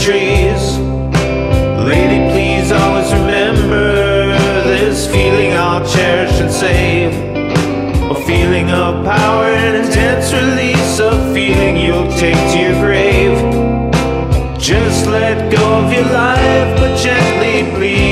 trees. Lady, please always remember This feeling I'll cherish and save. A feeling of power and intense release A feeling you'll take to your grave. Just let go of your life, but gently please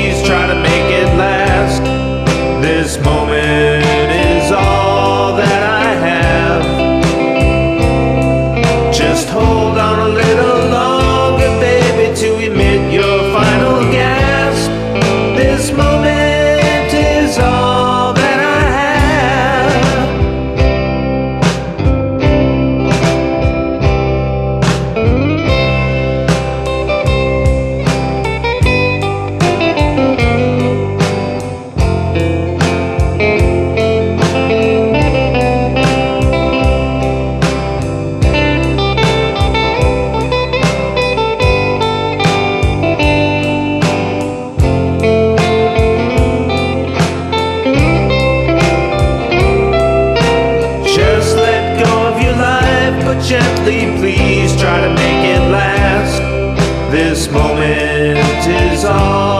please try to make it last. This moment is all.